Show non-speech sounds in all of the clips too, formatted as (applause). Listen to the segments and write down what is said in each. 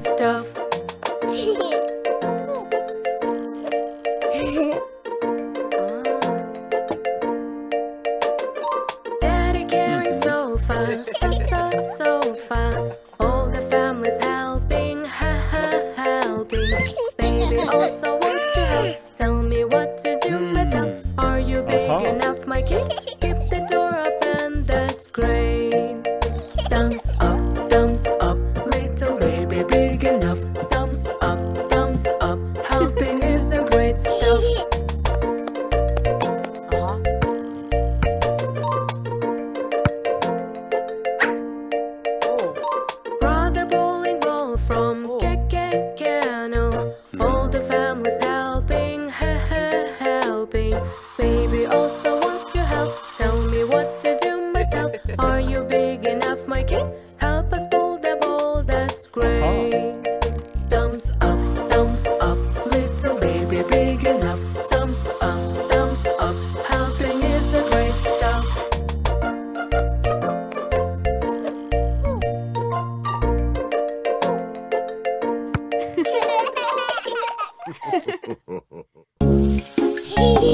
stuff. Daddy carrying sofa, so, so, sofa. All the family's helping, ha, ha, helping. Baby also wants to help. Tell me what to do hmm. myself. Are you big uh-huh. enough, my kid? Keep the door open, that's great. Dance Baby also wants your help. Tell me what to do myself. Are you big enough, my king? Help us pull the ball, that's great. Thumbs up, thumbs up. Little baby, big enough. Thumbs up, thumbs up. Helping is a great stuff. Hee (laughs)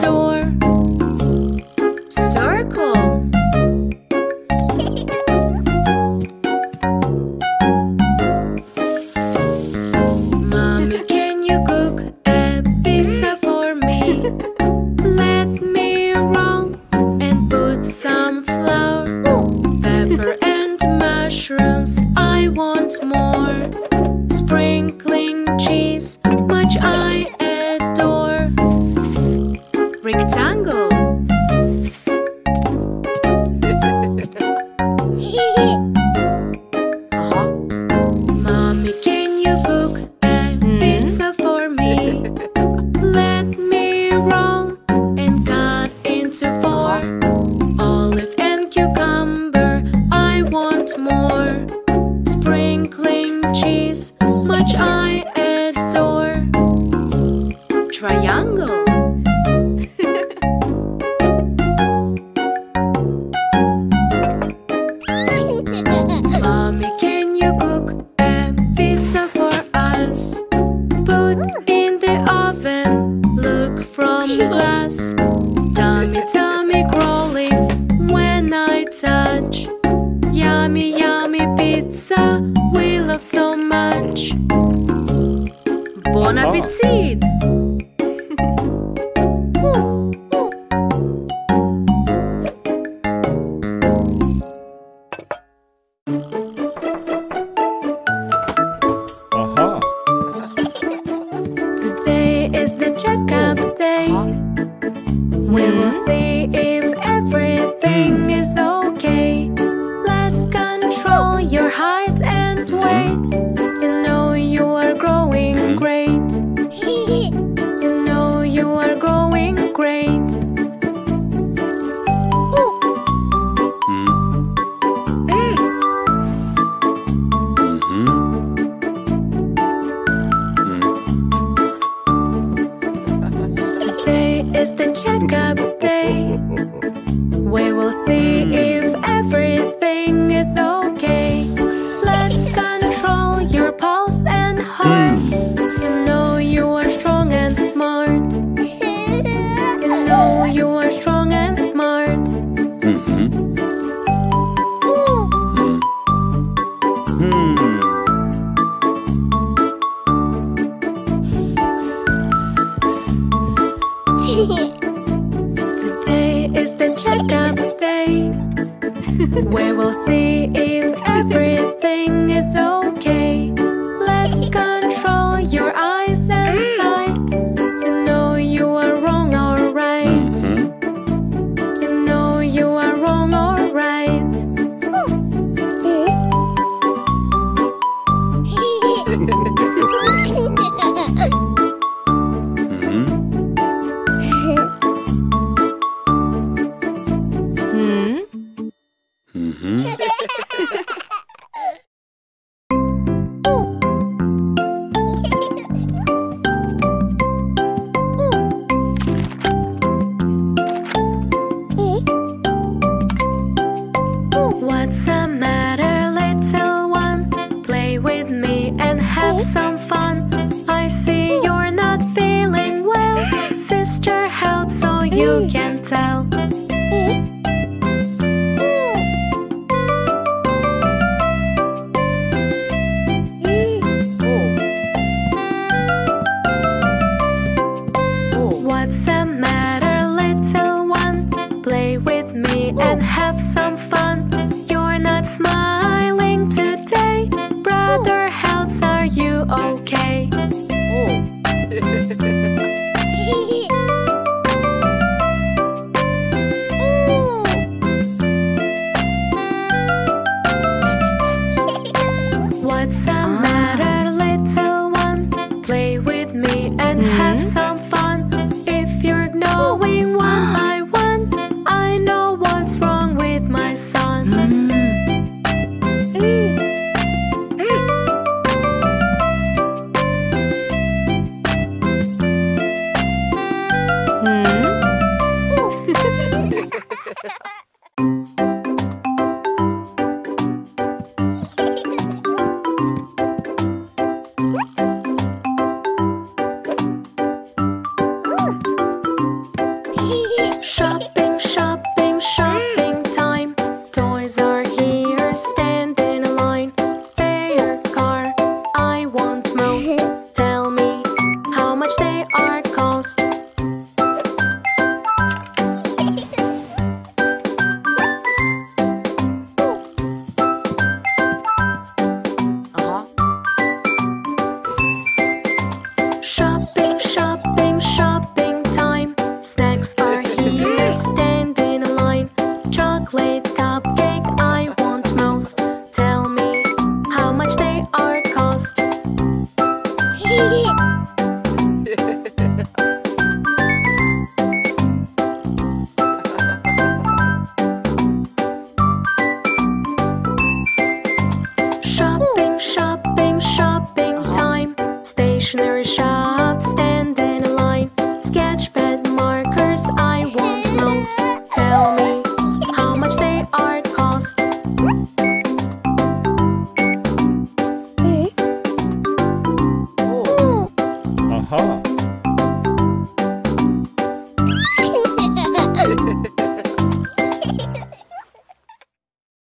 door. Circle. Mommy, can you cook a pizza for me? Let me roll and put some flour Pepper and mushrooms, I want more. Sprinkling cheese, much I rectangle. (laughs) Mommy, can you cook a hmm? pizza for me? (laughs) Let me roll and cut into four. Olive and cucumber, I want more. Sprinkling cheese, much Buon appetito!